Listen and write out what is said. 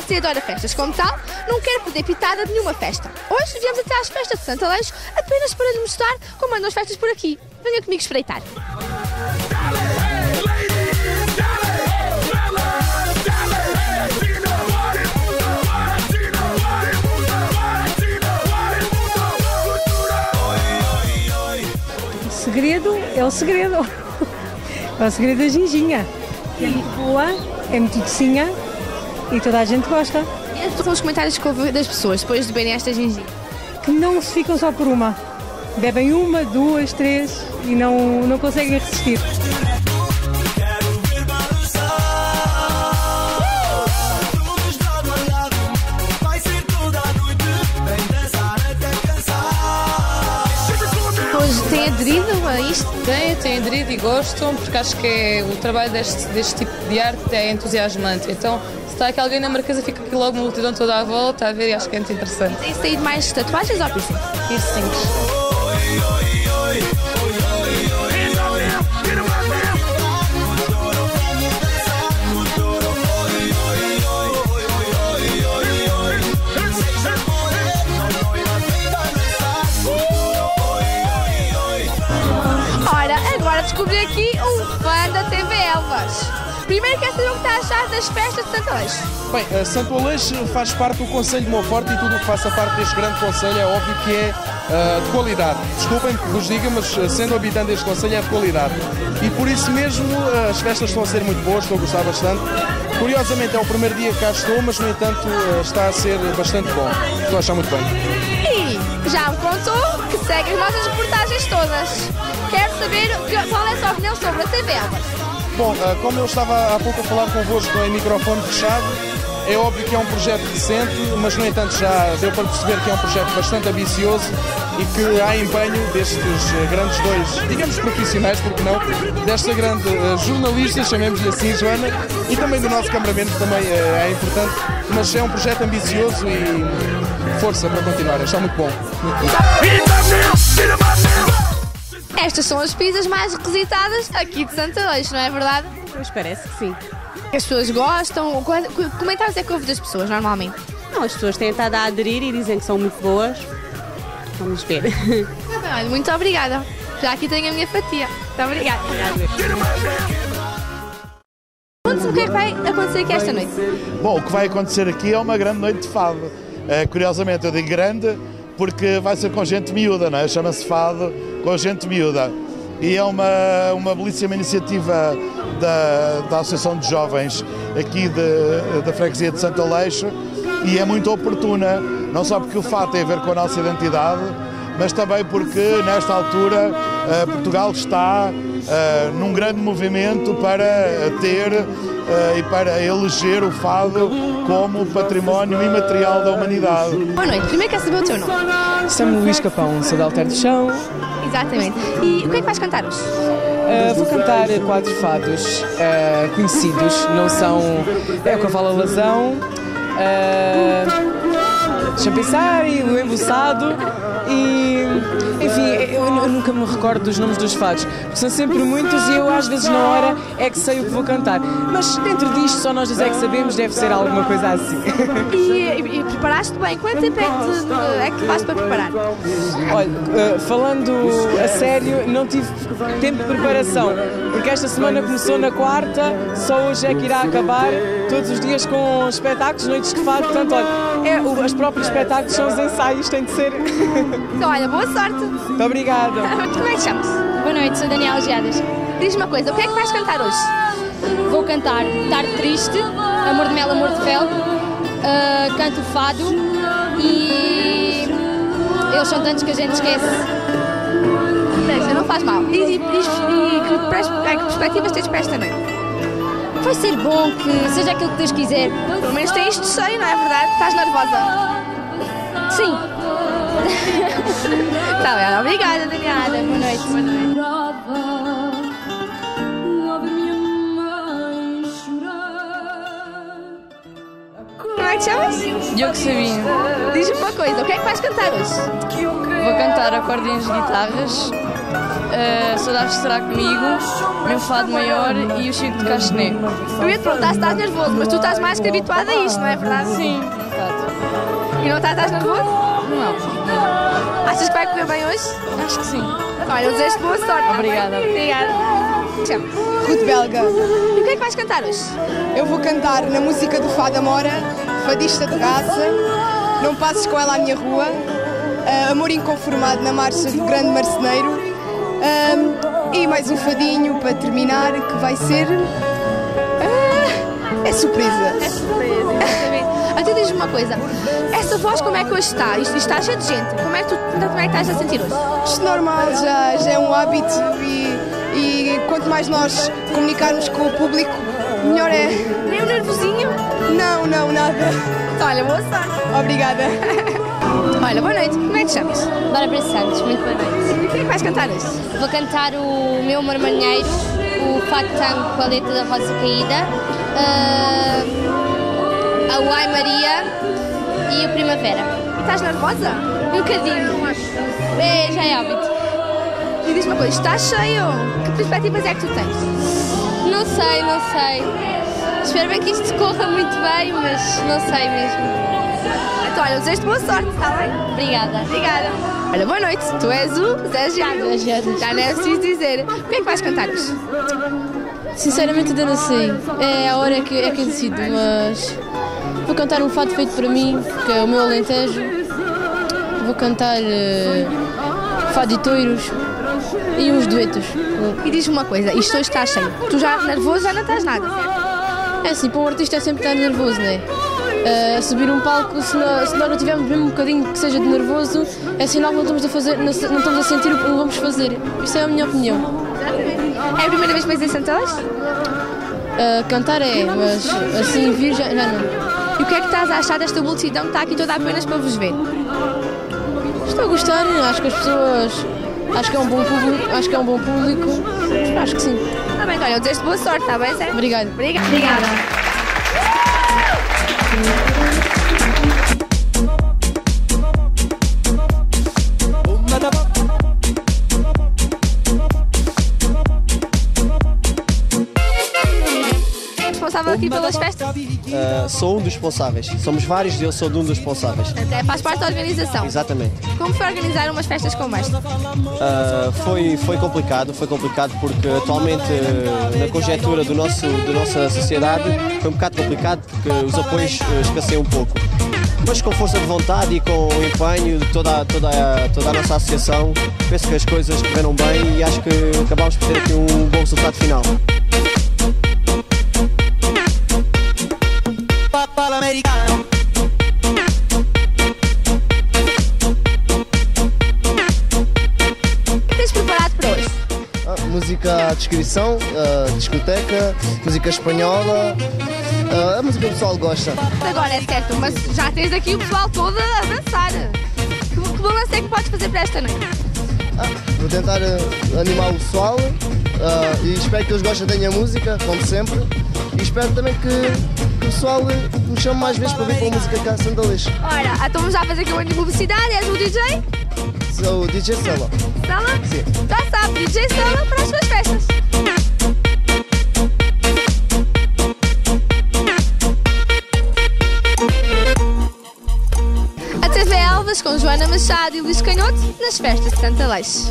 você adora festas como tal, não quer perder pitada de nenhuma festa. Hoje viemos até às festas de Santa Leixo apenas para lhe mostrar como andam as festas por aqui. Venha comigo espreitar. O segredo é o segredo. É o segredo da ginginha. É muito boa, é muito docinha e toda a gente gosta. E estes são os comentários que houve das pessoas depois de beberem esta gengibre. Que não se ficam só por uma. Bebem uma, duas, três e não, não conseguem resistir. Hoje têm aderido a isto? Tem, tem aderido e gostam, porque acho que é, o trabalho deste, deste tipo de arte é entusiasmante. Então, se está aqui alguém na marquesa, fica aqui logo uma multidão toda à volta a ver e acho que é muito interessante. Têm saído mais tatuagens ou piercing? Isso Primeiro quer saber o que está a achar das festas de Santa Leixo. Bem, eh, Santo Aleixo faz parte do Conselho de Monforte e tudo o que faça parte deste grande Conselho é óbvio que é eh, de qualidade. Desculpem que vos diga, mas eh, sendo habitante deste Conselho é de qualidade. E por isso mesmo as festas estão a ser muito boas, estou a gostar bastante. Curiosamente é o primeiro dia que cá estou, mas no entanto está a ser bastante bom. Estou a achar muito bem. E já me contou que segue as nossas reportagens todas. Quero saber qual é a sua opinião sobre a TV. Bom, eh, como eu estava há pouco a falar convosco em microfone fechado, é óbvio que é um projeto recente, mas no entanto já deu para perceber que é um projeto bastante ambicioso e que há empenho destes eh, grandes dois, digamos profissionais, porque não, desta grande eh, jornalista, chamemos-lhe assim, Joana, e também do nosso cameraman, que também é importante, mas é um projeto ambicioso e força para continuar, está muito bom. Muito bom. Estas são as pizzas mais requisitadas aqui de Santa Leixo, não é verdade? Pois parece que sim. As pessoas gostam. Comentários é que houve das pessoas normalmente? Não, as pessoas têm estado a aderir e dizem que são muito boas. Vamos ver. Tá bem, olha, muito obrigada. Já aqui tenho a minha fatia. Muito obrigada. Conte-me o que é que vai acontecer aqui esta noite. Bom, o que vai acontecer aqui é uma grande noite de fado. Eh, curiosamente, eu digo grande porque vai ser com gente miúda, não é? Chama-se fado com gente miúda. E é uma, uma belíssima iniciativa da, da Associação de Jovens aqui de- da Freguesia de Santo Aleixo e é muito oportuna, não só porque o fato tem a ver com a nossa identidade, mas também porque nesta altura eh, Portugal está eh, num grande movimento para ter eh, e para eleger o fado como património imaterial da humanidade. Boa noite. Primeiro quero saber o teu nome. Chamo-me Luís Capão, sou da Alter do Chão. Exatamente. E o que é que vais cantar hoje? Uh, vou cantar quatro fados uh, conhecidos, não são. É o Cavalo Alazão, uh, pensar, e o Embuçado e. Enfim, eu, eu nunca me recordo dos nomes dos fados, porque são sempre muitos e eu às vezes na hora é que sei o que vou cantar. Mas dentro disto só nós é que sabemos, deve ser alguma coisa assim. E- e preparaste bem? Quanto tempo é que, te, é que levaste para preparar? Olha, eh, falando a sério, não tive tempo de preparação, porque esta semana começou na quarta, só hoje é que irá acabar, todos os dias com espetáculos, noites de fado, portanto, olha, é, o- os próprios espetáculos são os ensaios, tem de ser. Então, olha, boa sorte. Muito obrigada. Como é que te chamas? Boa noite, sou Daniela Geadas. Diz-me uma coisa, o que é que vais cantar hoje? Vou cantar Tarde Triste, Amor de Mel, Amor de Fel, ah, canto fado e eles são tantos que a gente esquece. Deixa, não faz mal. E, e, e, que, que perspectivas tens para esta noite? Vai ser bom que seja aquilo que Deus quiser. Pelo menos tens isto cheio, não é verdade? Estás nervosa? Sim. Tá bem, obrigada, Daniela. Boa noite. Boa noite. É que chamas? Diogo Sabino. Diz-me uma coisa, o que é que vais cantar hoje? Vou cantar acordeões de guitarras uh, Saudades Estará Comigo, Meu Fado Maior e o Chico de Cachené. Eu ia te perguntar se estás nervoso, mas tu estás mais que habituada a isto, não é verdade? Sim, exato. E não estás, estás nervoso? Não, Achas que vai correr bem hoje? acho que sim. Olha, eu desejo-te boa sorte. Obrigada. Obrigada. Chama. Ruth Belga. E o que é que vais cantar hoje? Eu vou cantar na música do Fado Amora, Fadista de Raça, Não Passes com ela à minha rua, ah, Amor Inconformado na Marcha do Grande Marceneiro ah, e mais um fadinho para terminar que vai ser. ah, é surpresa. Até diz-me uma coisa, essa voz como é que hoje está? Isto está cheio de gente. Como é que tu como é que estás a sentir hoje? Isto normal, já, já é um hábito e, e quanto mais nós comunicarmos com o público, melhor é. Nem um nervosinho? Não, não, nada. Então, olha, boa sorte. Obrigada. Olha, boa noite. Como é que te chamas? Bárbara Santos, muito boa noite. E o que é que vais cantar hoje? Vou cantar o meu marmanheiro, o Fato Tango com a letra da Rosa Caída, ah, a Uai Maria e o Primavera. E estás nervosa? Um bocadinho. É, já é hábito. E diz-me uma coisa, está cheio. Que perspectivas é que tu tens? Não sei, não sei. Espero bem que isto corra muito bem, mas não sei mesmo. Então, olha, desejo-te boa sorte, está bem? Obrigada. Obrigada. Olha, boa noite. Tu és o Zé Giado. Já não é preciso dizer. O que é que vais cantar hoje? Sinceramente ainda não sei. É a hora que, é que eu decido, mas vou cantar um fado feito para mim, que é o meu Alentejo. Vou cantar eh, fado e toiros e uns duetos. E diz-me uma coisa, isto hoje está cheio. Tu já nervoso já não estás nada. É assim, para um artista é sempre estar nervoso, não é? Eh, subir um palco, se, nó- se nós não tivermos mesmo um bocadinho que seja de nervoso, é sinal que não estamos a, fazer, não, não estamos a sentir o que vamos fazer. Isso é a minha opinião. É a primeira vez que vais em Santelas? Eh, cantar é, mas assim vir já, já não. E o que é que estás a achar desta multidão que está aqui toda apenas para vos ver? Estou a gostar, acho que as pessoas. Acho que é um bom público, acho que é um bom público. Acho que sim. Está bem, olha, eu desejo-te boa sorte, está bem, Zé? Obrigado. Obrigada. Obrigada. Aqui pelas festas? Uh, sou um dos responsáveis. Somos vários e eu sou de um dos responsáveis. Até faz parte da organização. Exatamente. Como foi organizar umas festas como esta? Uh, foi, foi complicado, foi complicado porque atualmente uh, na conjetura do nosso, da nossa sociedade foi um bocado complicado porque os apoios uh, escasseiam um pouco. Mas com força de vontade e com o empenho de toda, toda, toda a nossa associação, penso que as coisas correram bem e acho que acabámos por ter aqui um bom resultado final. O que tens preparado para hoje? Ah, música à descrição, ah, discoteca, música espanhola, ah, a música que o pessoal gosta. Agora é certo, mas já tens aqui o pessoal todo a dançar. Que, que balanço é que podes fazer para esta noite? Vou tentar ah, animar o pessoal ah, e espero que eles gostem da minha música, como sempre. E espero também que, pessoal me chame mais vezes para vir para a música cá Sandalês. Ora, então vamos já fazer aqui uma publicidade. És o DJ? Sou o DJ Sela. Sala? Sim. Já sabe, DJ Sala para as suas festas. A TV Elvas com Joana Machado e Luís Canhoto nas festas de Santa Leix.